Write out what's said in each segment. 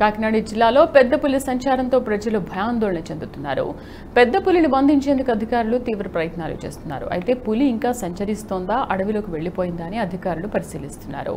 కాకినాడ జిల్లాలో పెద్ద పులి సంచారంతో ప్రజలు భయాందోళన చెందుతున్నారు. పెద్ద పులిని బంధించేందుకు అధికారులు తీవ్ర ప్రయత్నాలు చేస్తున్నారు. అయితే పులి ఇంకా సంచరిస్తోందా అడవిలోకి వెళ్ళిపోయిందా అని అధికారులు పరిశీలిస్తున్నారు.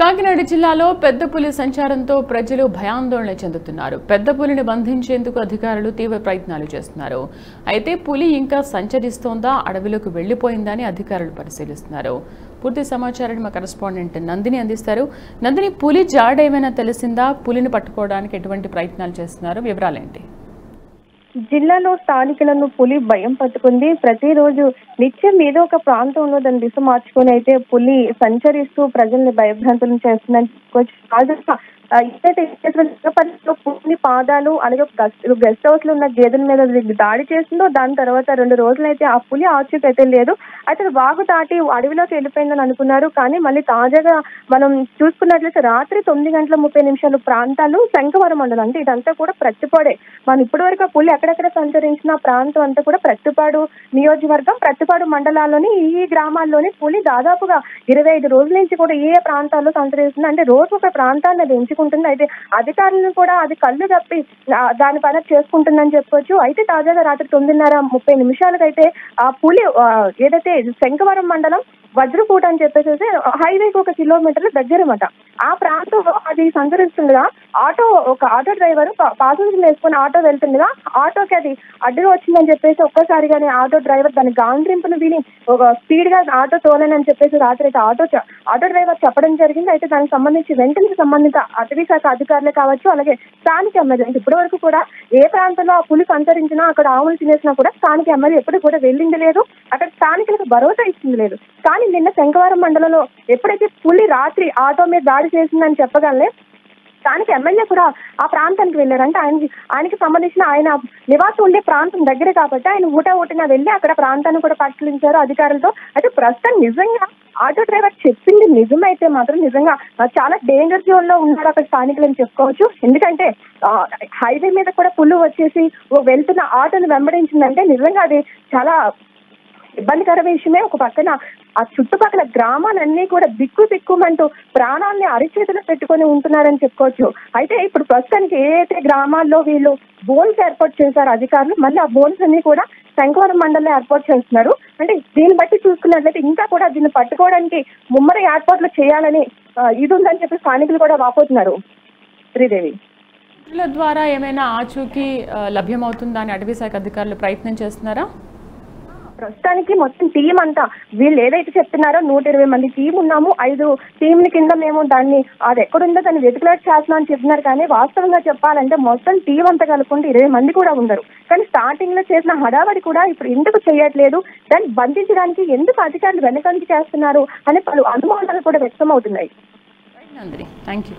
కాకినాడ జిల్లాలో పెద్ద పులి సంచారంతో ప్రజలు భయాందోళన చెందుతున్నారు. పెద్ద పులిని బంధించేందుకు అధికారులు తీవ్ర ప్రయత్నాలు చేస్తున్నారు. అయితే పులి ఇంకా సంచరిస్తోందా అడవిలోకి వెళ్ళిపోయిందని అని అధికారులు పరిశీలిస్తున్నారు. పూర్తి సమాచారాన్ని మా కరెస్పాండెంట్ నందిని అందిస్తారు. నందిని పులి జాడ ఏమైనా తెలిసిందా? పులిని పట్టుకోవడానికి ఎటువంటి ప్రయత్నాలు చేస్తున్నారు? వివరాలేంటి? జిల్లాలో స్థానికులను పులి భయం పట్టుకుంది. ప్రతిరోజు నిత్యం ఏదో ఒక ప్రాంతంలో దాని దిశ మార్చుకొని అయితే పులి సంచరిస్తూ ప్రజల్ని భయభ్రాంతులను చేస్తుందని చెప్పుకోవచ్చు తాజాగా, పాదాలు అలాగే గస్ట్ గెస్ట్ హౌస్లో ఉన్న గేదెల మీద దాడి చేసిందో దాని తర్వాత రెండు రోజులైతే ఆ పులి ఆచూకీ అయితే లేదు. అయితే వాగు దాటి అడవిలోకి వెళ్ళిపోయిందని అనుకున్నారు. కానీ మళ్ళీ తాజాగా మనం చూసుకున్నట్లయితే రాత్రి తొమ్మిది గంటల ముప్పై నిమిషాలు ప్రాంతాలు శంఖవరం మండలం అంటే ఇదంతా కూడా ప్రత్తిపాడే. మనం ఇప్పటి వరకు పులి ఎక్కడెక్కడ సంచరించిన ప్రాంతం అంతా కూడా ప్రత్తిపాడు నియోజకవర్గం ప్రత్తిపాడు మండలాల్లోని ఈ గ్రామాల్లోని పులి దాదాపుగా ఇరవై ఐదు రోజుల నుంచి కూడా ఏ ఏ ప్రాంతాల్లో సంచరిస్తుంది అంటే రోజు ఒక ప్రాంతాన్ని అది ఎంచుకుంటుంది అయితే అధికారులను కూడా అది కళ్ళు తప్పి దాని పైన చేసుకుంటుందని చెప్పొచ్చు. అయితే తాజాగా రాత్రి తొమ్మిదిన్నర ముప్పై నిమిషాలకైతే ఆ పులి ఏదైతే శంఖవరం మండలం వజ్రపూట అని చెప్పేసి హైవేకి ఒక కిలోమీటర్ దగ్గరమాట. ఆ ప్రాంతంలో అది సంచరిస్తుండగా ఆటో ఒక ఆటో డ్రైవర్ పాసెంజర్లు వేసుకుని ఆటో వెళ్తుండగా ఆటోకి అది అడ్డుగా వచ్చిందని చెప్పేసి ఒక్కసారిగానే ఆటో డ్రైవర్ దాని గాండ్రింపును విని ఒక స్పీడ్గా ఆటో తోలేనని చెప్పేసి రాత్రి అయితే ఆటో ఆటో డ్రైవర్ చెప్పడం జరిగింది. అయితే దానికి సంబంధించి వెంటనే సంబంధిత అటవీ శాఖ అధికారులే కావచ్చు అలాగే స్థానిక ఎమ్మెల్యే ఇప్పటి వరకు కూడా ఏ ప్రాంతంలో ఆ పులి సంచరించినా అక్కడ ఆవులు తినేసినా కూడా స్థానిక ఎమ్మెల్యే ఎప్పుడు కూడా వెళ్ళింది లేదు. అక్కడ స్థానికులకు భరోసా ఇచ్చింది లేదు. కానీ నిన్న శంకవరం మండలంలో ఎప్పుడైతే పులి రాత్రి ఆటో మీద దాడి చేసిందని చెప్పగలనే స్థానిక ఎమ్మెల్యే కూడా ఆ ప్రాంతానికి వెళ్ళారంటే ఆయనకి ఆయనకి సంబంధించిన ఆయన నివాసం ఉండే ప్రాంతం దగ్గరే కాబట్టి ఆయన ఊట ఊటిన వెళ్ళి అక్కడ ప్రాంతాన్ని కూడా పరిశీలించారు అధికారులతో. అయితే ప్రస్తుతం నిజంగా ఆటో డ్రైవర్ చెప్పింది నిజమైతే మాత్రం నిజంగా చాలా డేంజర్ జోన్లో ఉన్నారు అక్కడ స్థానికులు అని చెప్పుకోవచ్చు. ఎందుకంటే హైవే మీద కూడా పుల్లు వచ్చేసి ఓ వెళ్తున్న ఆటోను వెంబడించిందంటే నిజంగా అది చాలా ఇబ్బందికర విషయమే. ఒక పక్కన ఆ చుట్టుపక్కల గ్రామాలన్నీ కూడా బిక్కు బిక్కుమంటూ ప్రాణాలని అరిచేతులు పెట్టుకొని ఉంటున్నారని చెప్పుకోవచ్చు. అయితే ఇప్పుడు ప్రస్తుతానికి ఏ గ్రామాల్లో వీళ్ళు బోన్స్ ఏర్పాటు చేశారు అధికారులు మళ్ళీ ఆ బోన్స్ అన్ని కూడా శంకవరం మండలంలో ఏర్పాటు చేస్తున్నారు. అంటే దీన్ని బట్టి చూసుకున్నట్లయితే ఇంకా కూడా దీన్ని పట్టుకోవడానికి ముమ్మర ఏర్పాట్లు చేయాలని ఇది ఉందని చెప్పి స్థానికులు కూడా వాపోతున్నారు. శ్రీదేవి. ద్వారా ఏమైనా ఆచూకీ లభ్యమవుతుందా అని అటవీ శాఖ అధికారులు ప్రయత్నం చేస్తున్నారా? ప్రస్తుతానికి మొత్తం టీం అంతా వీళ్ళు ఏదైతే చెప్తున్నారో నూట ఇరవై మంది టీం ఉన్నాము. ఐదు టీంల కింద మేము దాన్ని అది ఎక్కడుందో దాన్ని వెతుకులాట్ చేస్తున్నాం అని చెప్తున్నారు కానీ వాస్తవంగా చెప్పాలంటే మొత్తం టీం అంతా కలుపుకుంటే ఇరవై మంది కూడా ఉండరు. కానీ స్టార్టింగ్లో చేసిన హడావడి కూడా ఇప్పుడు ఎందుకు చేయట్లేదు? దాన్ని బంధించడానికి ఎందుకు అధికారులు వెనకంజి చేస్తున్నారు అనే పలు అనుమానాలు కూడా వ్యక్తం అవుతున్నాయి థ్యాంక్ యూ